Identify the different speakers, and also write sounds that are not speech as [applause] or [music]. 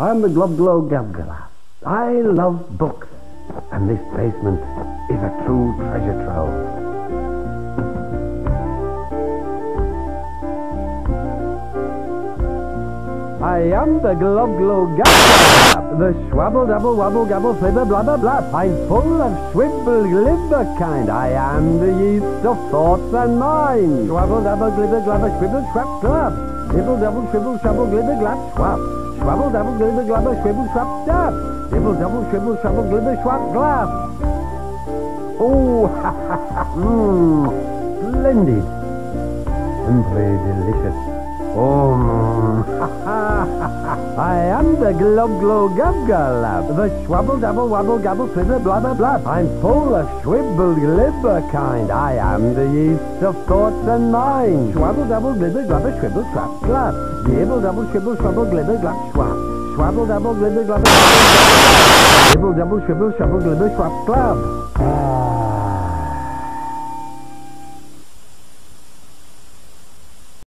Speaker 1: I'm the Glub Glow Gabgala. I love books, and this basement is a true treasure trove. I am the Glub Glow Gabgala, the Schwabble Double Wobble Gabble Flibber Blubber Blab. I'm full of swibble glibber kind. I am the yeast of thoughts and minds. Schwabble Double Glibber Glubber Scribble Schwab Glub. Dibble Double Shribble Shrubble Glibber Glub Schwab. Schwabble Double Glibber Glubber Shribble Schwab Dub. Dibble Double Shribble Shrubble Glibber Schwab Glub. Oh, [laughs] ha ha ha, mmm, splendid. Simply delicious. Oh. [laughs] I am the Glub Glow Gub Gulab, the Schwabble Double Wobble Gobble Flitter Blubber Blub. I'm full of swibble glibber kind. I am the yeast of thoughts and mind. Schwabble Double Glibber Glubber Shribble Trap Glub. Dibble Double Shribble Shrubble Glibber Glub Schwab. Schwabble Double Glibber Glubber Dibble Double Shribble Shrubble Glibber Schwab Glub. Ah.